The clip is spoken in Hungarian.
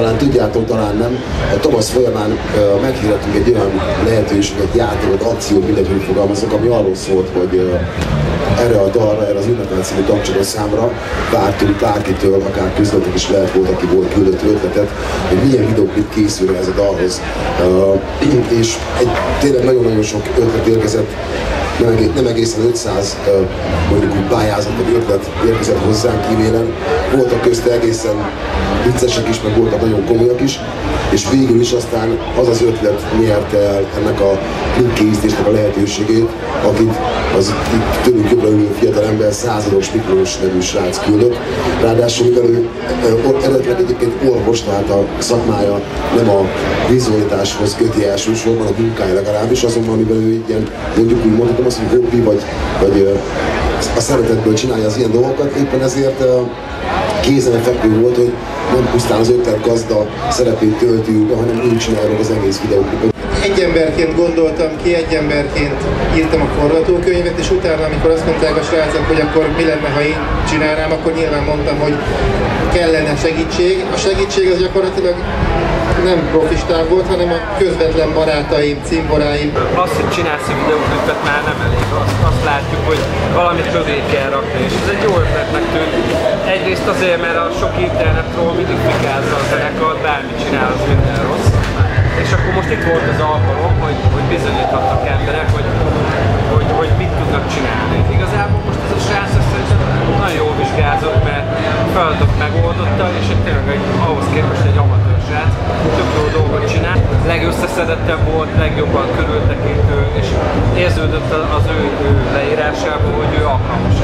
tudjátok, talán nem. A Thomas folyamán meghirdetünk egy olyan lehetőséget, játékot, akciót, mindegy, hogy fogalmazok, ami arról szólt, hogy erre a dalra, erre az ünnepelt színű tapcsoló számra vártunk bárkitől, akár közvetek is lehet volt, aki volt küldött ötletet, hogy milyen videóklip készül ez a dalhoz. És egy tényleg nagyon-nagyon sok ötlet érkezett, nem, nem egészen 500 mondjuk úgy pályázat vagy ötlet érkezett hozzánk e-mailen. Voltak közt egészen viccesek is, meg voltak nagyon komolyak is, és végül is aztán az az ötlet nyerte el ennek a klubkészítésnek a lehetőségét, akit az itt tőlünk jobbra ülő fiatal ember százados Miklós nevű srác küldött. Ráadásul, mivel ő eredetileg egyébként orvos, tehát a szakmája nem a vizualitáshoz köti elsősorban, a munkája legalábbis, azonban mivel ő ilyen, mondjuk úgy mondhatom azt, hogy hobbi, vagy, vagy a szeretetből csinálja az ilyen dolgokat, éppen ezért kézenfekvő volt, hogy nem pusztán az ötlet gazda szerepét töltjük hanem ő csinálja az egész videóklipet. Egy emberként gondoltam ki, egy emberként írtam a forgatókönyvet, és utána, amikor azt mondták a srácok, hogy akkor mi lenne, ha én csinálnám, akkor nyilván mondtam, hogy kellene segítség. A segítség az gyakorlatilag nem profistán volt, hanem a közvetlen barátaim, cimboráim. Azt, hogy csinálsz egy videóklipet már nem elég. Azt, azt látjuk, hogy valamit mögé kell rakni, és ez egy jó ötletnek tűnt. Egyrészt azért, mert a sok internetról mindig fikázza a zenekar, bármit csinál, az minden rossz. És akkor most itt volt az alkalom, hogy, hogy bizonyíthattak emberek, hogy, hogy, hogy mit tudnak csinálni. Igazából most ez a srác szerintem nagyon jól vizsgázott, mert feladatot megoldotta, és tényleg egy, ahhoz képest egy amatőr srác, tök jó dolgot csinál. Legösszeszedettebb volt, legjobban körültekintő, és érződött az ő, ő leírásában, hogy ő alkalmas